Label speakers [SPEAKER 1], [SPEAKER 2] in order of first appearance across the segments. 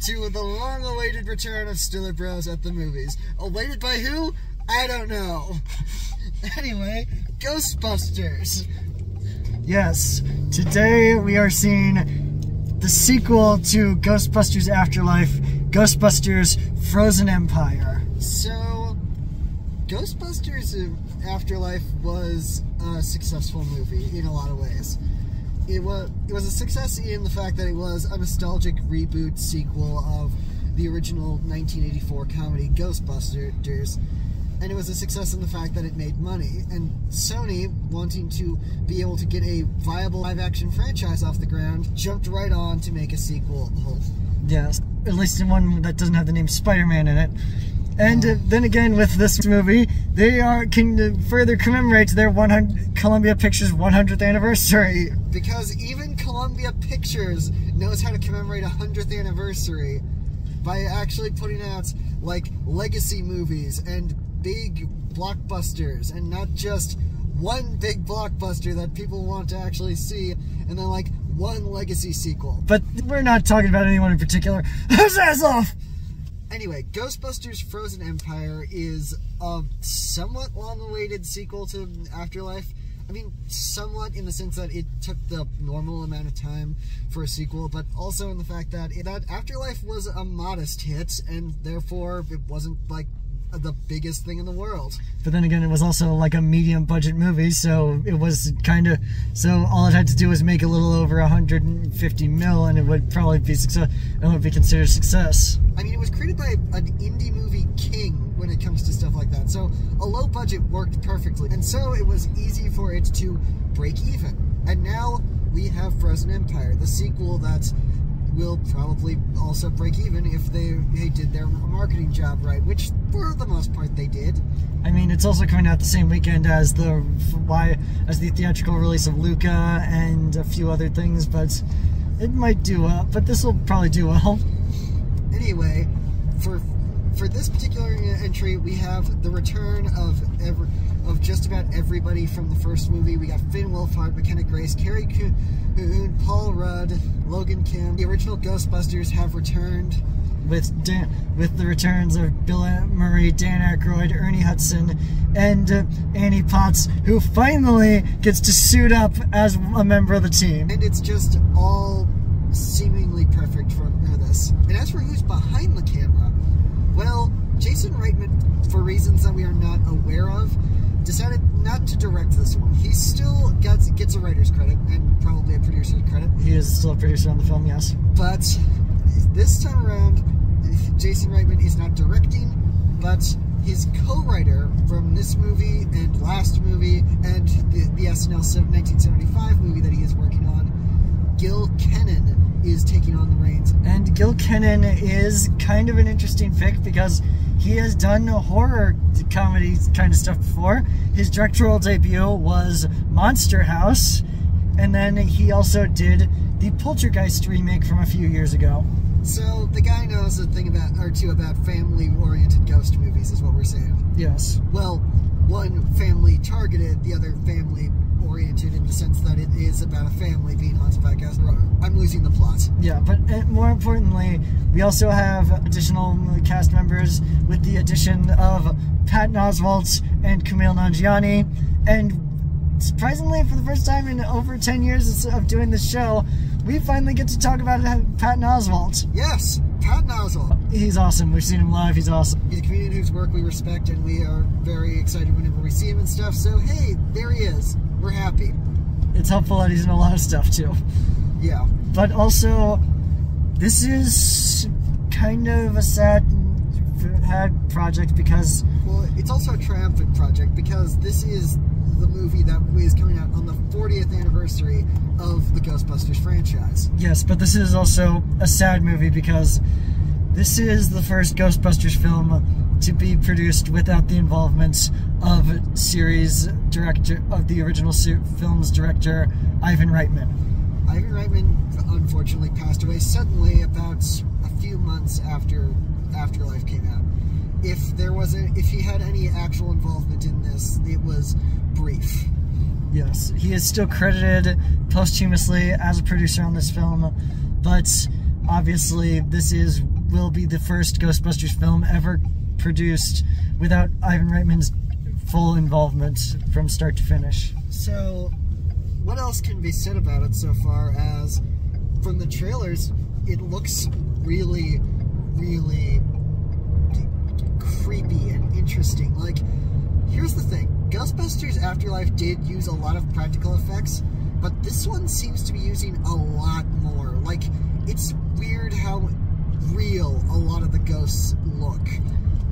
[SPEAKER 1] to the long awaited return of Stiller Bros at the movies. Awaited by who? I don't know. anyway, Ghostbusters. Yes, today we are seeing the sequel to Ghostbusters Afterlife, Ghostbusters Frozen Empire. So, Ghostbusters Afterlife was a successful movie in a lot of ways. It was it was a success in the fact that it was a nostalgic reboot sequel of the original 1984 comedy Ghostbusters, and it was a success in the fact that it made money. And Sony, wanting to be able to get a viable live-action franchise off the ground, jumped right on to make a sequel. Yes, at least in one that doesn't have the name Spider-Man in it. And uh, then again, with this movie, they are can further commemorate their 100 Columbia Pictures 100th anniversary. Because even Columbia Pictures knows how to commemorate a 100th anniversary by actually putting out like legacy movies and big blockbusters, and not just one big blockbuster that people want to actually see, and then like one legacy sequel. But we're not talking about anyone in particular. Who's ass off? Anyway, Ghostbusters Frozen Empire is a somewhat long-awaited sequel to Afterlife. I mean, somewhat in the sense that it took the normal amount of time for a sequel, but also in the fact that it, that Afterlife was a modest hit, and therefore it wasn't like the biggest thing in the world. But then again, it was also like a medium budget movie, so it was kind of so all it had to do was make a little over 150 mil, and it would probably be success. It would be considered success. I mean, it was created by an indie movie king when it comes to stuff like that. So a low budget worked perfectly, and so it was easy for it to break even. And now we have Frozen Empire, the sequel that's will probably also break even if they, they did their marketing job right, which for the most part they did. I mean, it's also coming out the same weekend as the why as the theatrical release of Luca and a few other things, but it might do well. But this will probably do well. Anyway, for for this particular entry, we have the return of every, of just about everybody from the first movie. We got Finn Wolfhard, McKenna Grace, Carrie Coon, Paul Rudd, Logan Kim. The original Ghostbusters have returned with Dan, with the returns of Bill Murray, Dan Aykroyd, Ernie Hudson, and uh, Annie Potts, who finally gets to suit up as a member of the team. And it's just all seemingly perfect for, this. And as for who's behind the camera, well, Jason Reitman, for reasons that we are not aware of, decided not to direct this one. He still gets gets a writer's credit and probably a producer's credit. He is still a producer on the film, yes. But this time around, Jason Reitman is not directing, but his co-writer from this movie and last movie and the, the SNL 1975 movie that he is working on, Gil Kenan, is taking on the reins. And Gil Kenan is kind of an interesting pick because he has done horror comedy kind of stuff before. His directorial debut was Monster House, and then he also did the Poltergeist remake from a few years ago. So the guy knows a thing about or two about family-oriented ghost movies, is what we're saying. Yes. Well, one family targeted, the other family oriented in the sense that it is about a family being haunted by a ghost. I'm losing the plot. Yeah, but uh, more importantly, we also have additional cast members with the addition of Pat Oswalt and Kumail Nanjiani, and surprisingly, for the first time in over 10 years of doing this show, we finally get to talk about Pat Oswalt. Yes, Pat Oswalt. He's awesome. We've seen him live. He's awesome. He's a comedian whose work we respect, and we are very excited whenever we see him and stuff. So, hey, there he is. We're happy. It's helpful that he's in a lot of stuff, too. Yeah. But also, this is kind of a sad had project because well it's also a triumphant project because this is the movie that is coming out on the 40th anniversary of the Ghostbusters franchise. Yes, but this is also a sad movie because
[SPEAKER 2] this is the first Ghostbusters film to be produced without the involvement of series director of the original film's director Ivan Reitman.
[SPEAKER 1] Ivan Reitman unfortunately passed away suddenly about a few months after Afterlife came out. If there wasn't, if he had any actual involvement in this, it was brief.
[SPEAKER 2] Yes, he is still credited posthumously as a producer on this film, but obviously this is will be the first Ghostbusters film ever produced without Ivan Reitman's full involvement from start to finish.
[SPEAKER 1] So, what else can be said about it so far as from the trailers, it looks really, really creepy and interesting. Like, here's the thing Ghostbusters Afterlife did use a lot of practical effects, but this one seems to be using a lot more. Like, it's weird how real a lot of the ghosts look.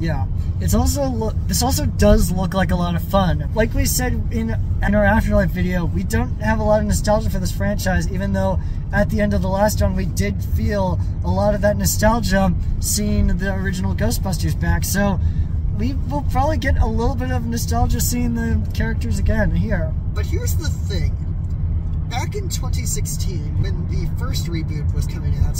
[SPEAKER 2] Yeah, it's also this also does look like a lot of fun. Like we said in in our afterlife video, we don't have a lot of nostalgia for this franchise, even though at the end of the last one we did feel a lot of that nostalgia seeing the original Ghostbusters back. So we will probably get a little bit of nostalgia seeing the characters again here.
[SPEAKER 1] But here's the thing. Back in 2016, when the first reboot was coming out,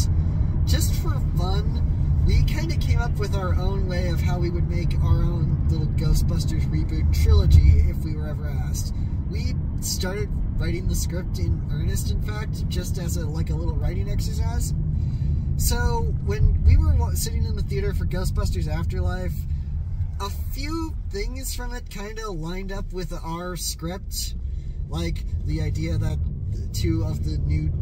[SPEAKER 1] just for fun, we kind of came up with our own way of how we would make our own little Ghostbusters reboot trilogy if we were ever asked. We started writing the script in earnest, in fact, just as a like a little writing exercise. So when we were sitting in the theater for Ghostbusters Afterlife, a few things from it kind of lined up with our script, like the idea that two of the new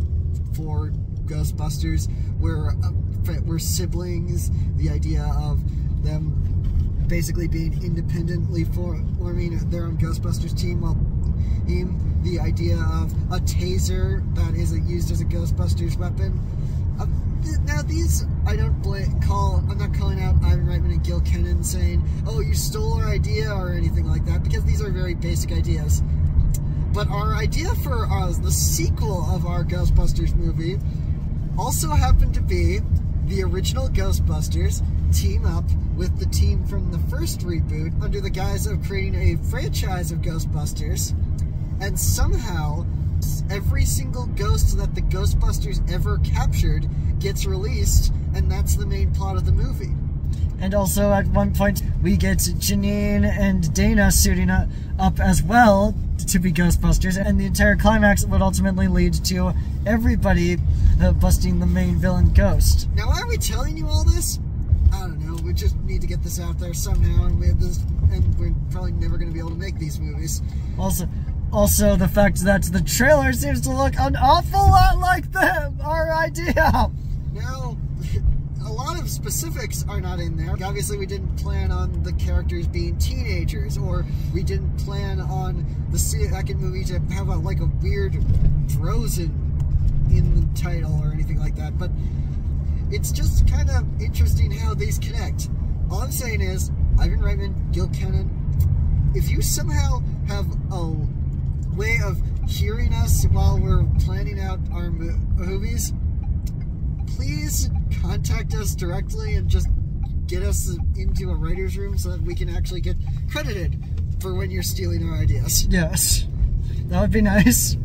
[SPEAKER 1] four Ghostbusters were uh, uh, were siblings. The idea of them basically being independently forming their own Ghostbusters team while him the idea of a taser that isn't used as a Ghostbusters weapon. Uh, now these I don't call I'm not calling out Ivan Reitman and Gil Kenan saying oh you stole our idea or anything like that because these are very basic ideas. But our idea for uh, the sequel of our Ghostbusters movie also happened to be the original Ghostbusters team up with the team from the first reboot under the guise of creating a franchise of Ghostbusters. And somehow, every single ghost that the Ghostbusters ever captured gets released, and that's the main plot of the movie.
[SPEAKER 2] And also, at one point, we get Janine and Dana suiting up as well to be Ghostbusters, and the entire climax would ultimately lead to everybody uh, busting the main villain Ghost.
[SPEAKER 1] Now, why are we telling you all this? I don't know. We just need to get this out there somehow, and we have this, and we're probably never going to be able to make these movies.
[SPEAKER 2] Also, also the fact that the trailer seems to look an awful lot like them, our idea.
[SPEAKER 1] Lot of specifics are not in there. Obviously, we didn't plan on the characters being teenagers, or we didn't plan on the second movie to have a, like a weird Frozen in the title or anything like that. But it's just kind of interesting how these connect. All I'm saying is, Ivan Reitman, Gil Kenan, if you somehow have a way of hearing us while we're planning out our movies, please contact us directly and just get us into a writer's room so that we can actually get credited for when you're stealing our ideas.
[SPEAKER 2] Yes. That would be nice.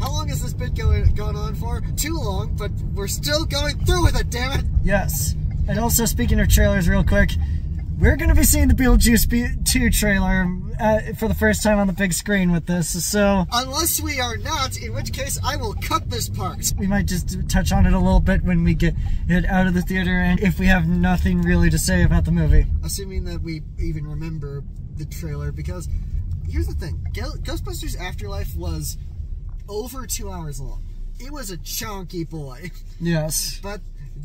[SPEAKER 1] How long has this bit going, gone on for? Too long, but we're still going through with it, damn it!
[SPEAKER 2] Yes. And also, speaking of trailers, real quick, we're going to be seeing the Beetlejuice 2 trailer uh, for the first time on the big screen with this, so...
[SPEAKER 1] Unless we are not, in which case I will cut this part.
[SPEAKER 2] We might just touch on it a little bit when we get it out of the theater and if we have nothing really to say about the movie.
[SPEAKER 1] Assuming that we even remember the trailer, because here's the thing. Ghostbusters Afterlife was over two hours long. It was a chunky boy.
[SPEAKER 2] Yes.
[SPEAKER 1] But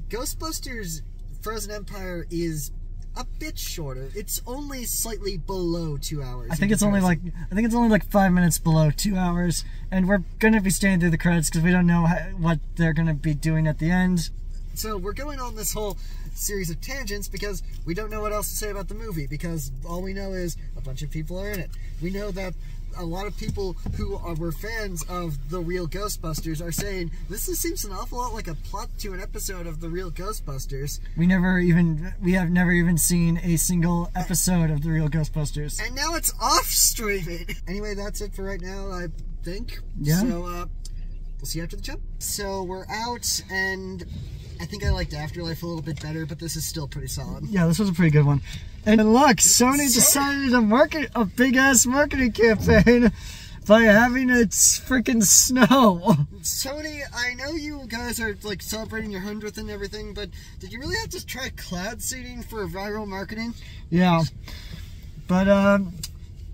[SPEAKER 1] Ghostbusters Frozen Empire is a bit shorter. It's only slightly below two hours.
[SPEAKER 2] I think it's only like I think it's only like five minutes below two hours, and we're gonna be staying through the credits because we don't know how, what they're gonna be doing at the end.
[SPEAKER 1] So we're going on this whole series of tangents because we don't know what else to say about the movie because all we know is a bunch of people are in it. We know that a lot of people who are, were fans of the real Ghostbusters are saying this is, seems an awful lot like a plot to an episode of the real Ghostbusters.
[SPEAKER 2] We never even we have never even seen a single episode of the real Ghostbusters.
[SPEAKER 1] And now it's off streaming. Anyway, that's it for right now, I think.
[SPEAKER 2] Yeah.
[SPEAKER 1] So, uh, we'll see you after the jump. So, we're out, and I think I liked Afterlife a little bit better, but this is still pretty solid.
[SPEAKER 2] Yeah, this was a pretty good one. And look, Sony decided to market a big ass marketing campaign by having it freaking snow.
[SPEAKER 1] Sony, I know you guys are like celebrating your hundredth and everything, but did you really have to try cloud seeding for viral marketing?
[SPEAKER 2] Yeah. But um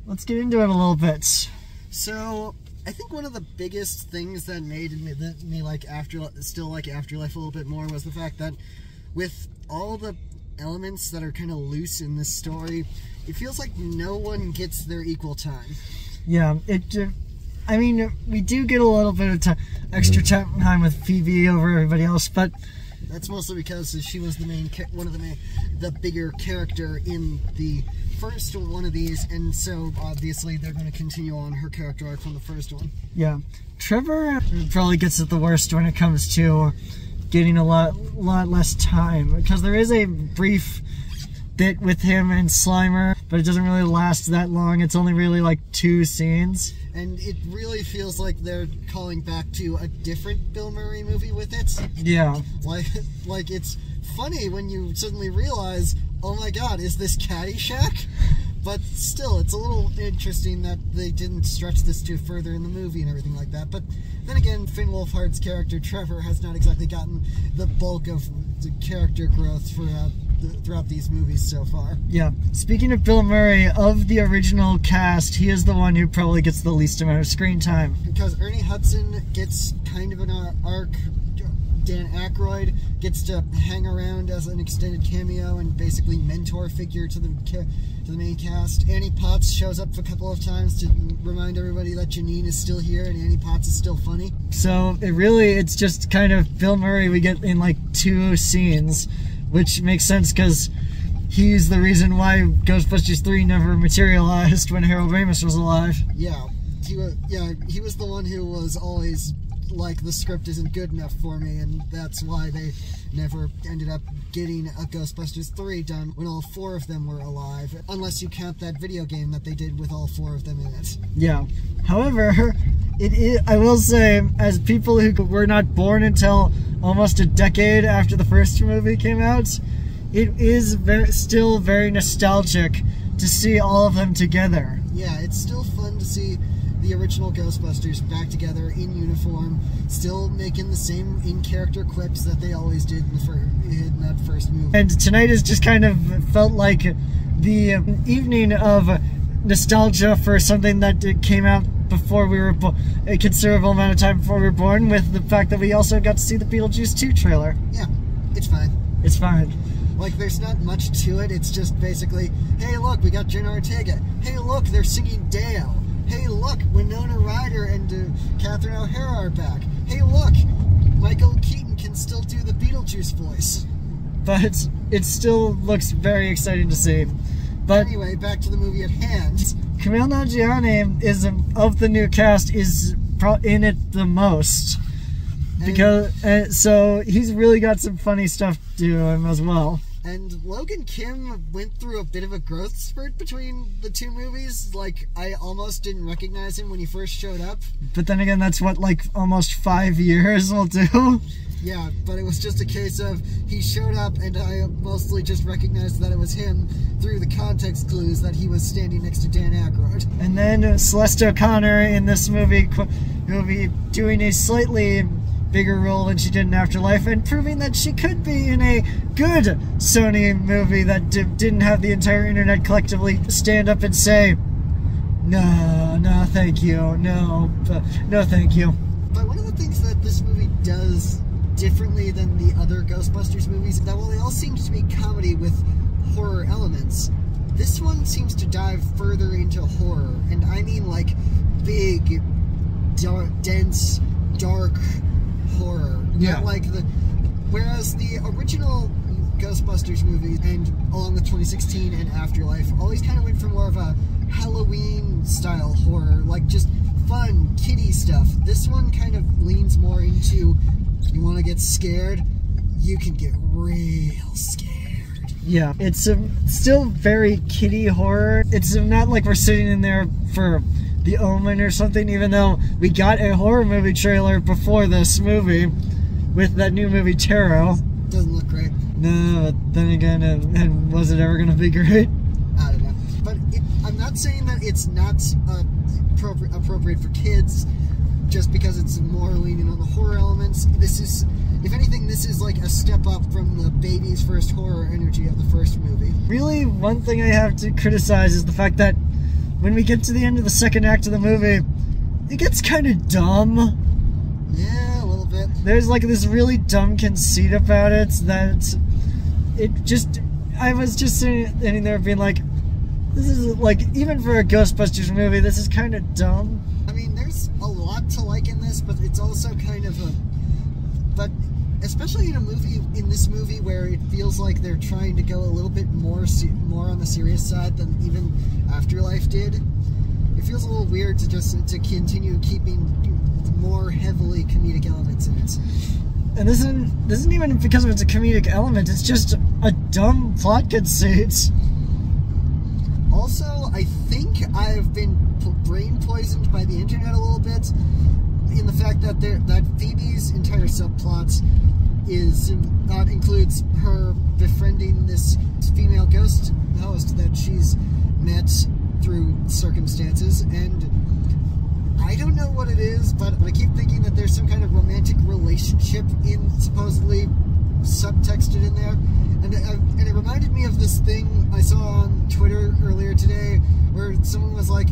[SPEAKER 2] let's get into it a little bit.
[SPEAKER 1] So, I think one of the biggest things that made me, that me like after still like Afterlife a little bit more was the fact that with all the elements that are kind of loose in this story, it feels like no one gets their equal time.
[SPEAKER 2] Yeah, it uh, I mean, we do get a little bit of ti extra time with Phoebe over everybody else, but
[SPEAKER 1] That's mostly because she was the main, one of the main, the bigger character in the first one of these, and so obviously they're going to continue on her character arc from the first one.
[SPEAKER 2] yeah. Trevor uh, probably gets it the worst when it comes to getting a lot lot less time because there is a brief bit with him and Slimer, but it doesn't really last that long. It's only really like two scenes.
[SPEAKER 1] And it really feels like they're calling back to a different Bill Murray movie with it.
[SPEAKER 2] Yeah.
[SPEAKER 1] Like, like it's funny when you suddenly realize, oh my god, is this Caddyshack? But still, it's a little interesting that they didn't stretch this too further in the movie and everything like that. But then again, Finn Wolfhard's character Trevor has not exactly gotten the bulk of the character growth throughout throughout these movies so far.
[SPEAKER 2] Yeah. Speaking of Bill Murray, of the original cast, he is the one who probably gets the least amount of screen time.
[SPEAKER 1] Because Ernie Hudson gets kind of an arc. Dan Aykroyd gets to hang around as an extended cameo and basically mentor figure to the to the main cast. Annie Potts shows up a couple of times to remind everybody that Janine is still here and Annie Potts is still funny.
[SPEAKER 2] So it really, it's just kind of Bill Murray we get in like two scenes, which makes sense because he's the reason why Ghostbusters 3 never materialized when Harold Ramis was alive.
[SPEAKER 1] Yeah, he was. Yeah, he was the one who was always like the script isn't good enough for me, and that's why they never ended up getting a Ghostbusters 3 done when all four of them were alive. Unless you count that video game that they did with all four of them in it.
[SPEAKER 2] Yeah. However, it is, I will say, as people who were not born until almost a decade after the first movie came out, it is very, still very nostalgic to see all of them together.
[SPEAKER 1] Yeah, it's still fun to see the original Ghostbusters back together in uniform, still making the same in-character quips that they always did in, the fir- in that first movie.
[SPEAKER 2] And tonight has just kind of felt like the evening of nostalgia for something that came out before we were bo- a considerable amount of time before we were born, with the fact that we also got to see the Beetlejuice 2 trailer.
[SPEAKER 1] Yeah, it's fine.
[SPEAKER 2] It's fine.
[SPEAKER 1] Like, there's not much to it. It's just basically, hey, look, we got Jenna Ortega. Hey, look, they're singing Dale. Hey, look, Winona Ryder and uh, Catherine O'Hara are back. Hey, look, Michael Keaton can still do the Beetlejuice voice.
[SPEAKER 2] But it still looks very exciting to see. But
[SPEAKER 1] Anyway, back to the movie at hand.
[SPEAKER 2] Kumail Nanjiani is of the new cast is pro- in it the most because uh, so he's really got some funny stuff to him as well.
[SPEAKER 1] And Logan Kim went through a bit of a growth spurt between the two movies. Like, I almost didn't recognize him when he first showed up.
[SPEAKER 2] But then again, that's what like almost five years will do.
[SPEAKER 1] Yeah, but it was just a case of he showed up and I mostly just recognized that it was him through the context clues that he was standing next to Dan Aykroyd.
[SPEAKER 2] And then Celeste O'Connor in this movie qu- will be doing a slightly bigger role than she did in Afterlife, and proving that she could be in a good Sony movie that didn't have the entire internet collectively stand up and say, "No, no, thank you, no, uh, no, thank you."
[SPEAKER 1] But one of the things that this movie does differently than the other Ghostbusters movies, that while they all seem to be comedy with horror elements, this one seems to dive further into horror, and I mean like big, dark, dense, dark horror.
[SPEAKER 2] Yeah.
[SPEAKER 1] Not like the. Whereas the original Ghostbusters movies, and along with 2016 and Afterlife, always kind of went for more of a Halloween style horror, like just fun, kiddie stuff. This one kind of leans more into you want to get scared, you can get real scared.
[SPEAKER 2] Yeah, it's um, still very kiddie horror. It's not like we're sitting in there for The Omen or something, even though we got a horror movie trailer before this movie with that new movie Tarot.
[SPEAKER 1] Doesn't look great.
[SPEAKER 2] No, but then again, and was it ever going to be great?
[SPEAKER 1] I don't know. But it, I'm not saying that it's not uh, appropriate, appropriate for kids just because it's more leaning on the horror elements. This is, if anything, this is like a step up from the baby's first horror energy of the first movie.
[SPEAKER 2] Really, one thing I have to criticize is the fact that when we get to the end of the second act of the movie, it gets kind of dumb.
[SPEAKER 1] Yeah, a little bit.
[SPEAKER 2] There's like this really dumb conceit about it that it just. I was just sitting there being like, this is like, even for a Ghostbusters movie, this is kind of dumb.
[SPEAKER 1] I mean, there's a lot to like in this, but it's also kind of a. But especially in a movie, in this movie, where it feels like they're trying to go a little bit more, more on the serious side than even Afterlife did. It feels a little weird to just to continue keeping more heavily comedic elements in it.
[SPEAKER 2] And this isn't this isn't even because of it's a comedic element. It's just a dumb plot conceit.
[SPEAKER 1] Also, I think I've been brain poisoned by the internet a little bit in the fact that there that Phoebe's entire subplot is uh, includes her befriending this female ghost host that she's met through circumstances and I don't know what it is, but I keep thinking that there's some kind of romantic relationship in supposedly subtexted in there, and it, and it reminded me of this thing I saw on Twitter earlier today, where someone was like,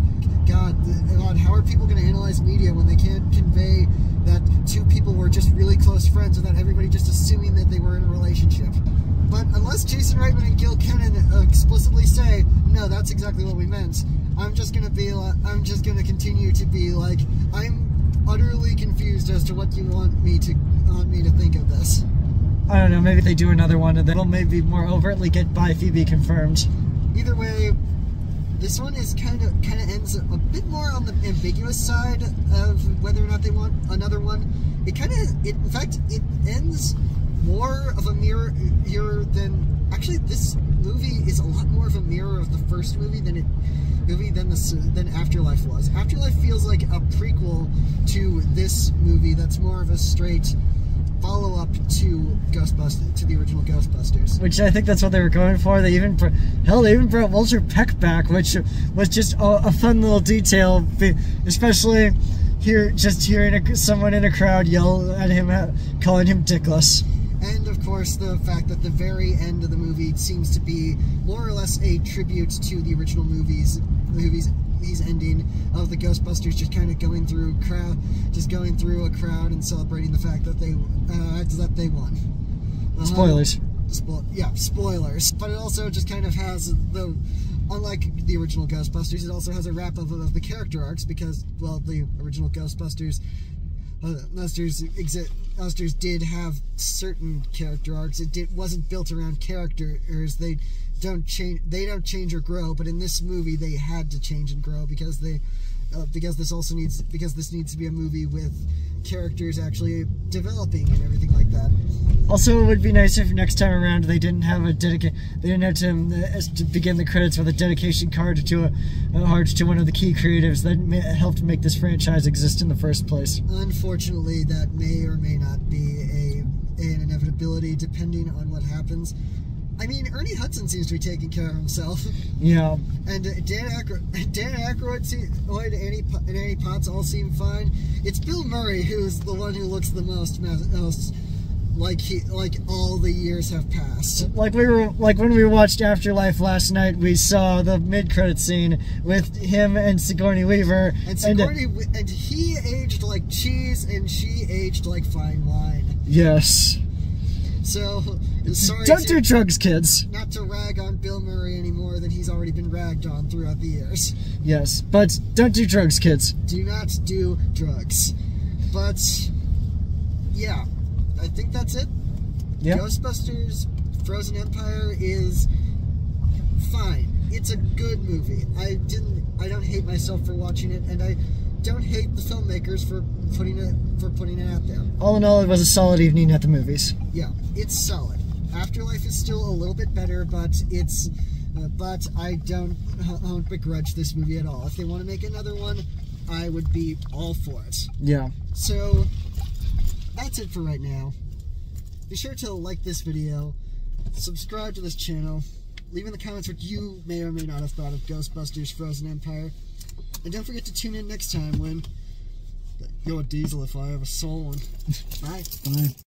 [SPEAKER 1] "God, God, how are people going to analyze media when they can't convey that two people were just really close friends without everybody just assuming that they were in a relationship?" But unless Jason Reitman and Gil Kenan explicitly say, "No, that's exactly what we meant," I'm just gonna be like, I'm just gonna continue to be like, I'm utterly confused as to what you want me to want me to think of this.
[SPEAKER 2] I don't know. Maybe they do another one, and then it'll maybe more overtly get by Phoebe confirmed.
[SPEAKER 1] Either way, this one is kind of kind of ends a bit more on the ambiguous side of whether or not they want another one. It kind of, it, in fact, it ends more of a mirror mirror than actually this movie is a lot more of a mirror of the first movie than it movie than the than Afterlife was. Afterlife feels like a prequel to this movie that's more of a straight follow up to Ghostbusters to the original Ghostbusters.
[SPEAKER 2] Which I think that's what they were going for. They even hell, they even brought Walter Peck back, which was just a, a fun little detail, especially here just hearing a, someone in a crowd yell at him, calling him dickless.
[SPEAKER 1] And of course, the fact that the very end of the movie seems to be more or less a tribute to the original movies, movies, movies ending of the Ghostbusters just kind of going through crowd, just going through a crowd and celebrating the fact that they uh, that they won. Uh,
[SPEAKER 2] Spoilers.
[SPEAKER 1] Spo- yeah, spoilers. But it also just kind of has the, unlike the original Ghostbusters, it also has a wrap up of the character arcs because, well, the original Ghostbusters, Ghostbusters did have certain character arcs. It did, wasn't built around characters. They don't change. They don't change or grow. But in this movie, they had to change and grow because they. Uh, because this also needs because this needs to be a movie with characters actually developing and everything like that.
[SPEAKER 2] Also, it would be nice if next time around they didn't have a dedica- They didn't have to, um, uh, to begin the credits with a dedication card to a, a card to one of the key creatives that ma- helped make this franchise exist in the first place.
[SPEAKER 1] Unfortunately, that may or may not be a an inevitability depending on what happens. I mean, Ernie Hudson seems to be taking care of himself,
[SPEAKER 2] Yeah,
[SPEAKER 1] and uh, Dan Aykroyd, Dan Aykroyd, Lloyd, and Annie, and Annie Potts all seem fine. It's Bill Murray who's the one who looks the most most like he like all the years have passed.
[SPEAKER 2] like we were like when we watched Afterlife last night, we saw the mid-credit scene with him and Sigourney Weaver,
[SPEAKER 1] And
[SPEAKER 2] uh,
[SPEAKER 1] Sigourney, and he aged like cheese, and she aged like fine wine.
[SPEAKER 2] yes,
[SPEAKER 1] So, sorry
[SPEAKER 2] don't
[SPEAKER 1] to,
[SPEAKER 2] do drugs, kids.
[SPEAKER 1] not to rag on Bill Murray any more than he's already been ragged on throughout the years.
[SPEAKER 2] Yes, but don't do drugs, kids.
[SPEAKER 1] Do not do drugs. But, yeah, I think that's it.
[SPEAKER 2] Yep.
[SPEAKER 1] Ghostbusters Frozen Empire is fine. It's a good movie. I didn't. I don't hate myself for watching it, and I don't hate the filmmakers for putting it for putting it out there.
[SPEAKER 2] All in all, it was a solid evening at the movies.
[SPEAKER 1] Yeah, it's solid. Afterlife is still a little bit better, but it's. Uh, but I don't, I don't begrudge this movie at all. If they want to make another one, I would be all for it.
[SPEAKER 2] Yeah.
[SPEAKER 1] So that's it for right now. Be sure to like this video, subscribe to this channel, leave in the comments what you may or may not have thought of Ghostbusters Frozen Empire, and don't forget to tune in next time when you're a diesel if I ever saw one. Bye.
[SPEAKER 2] Bye.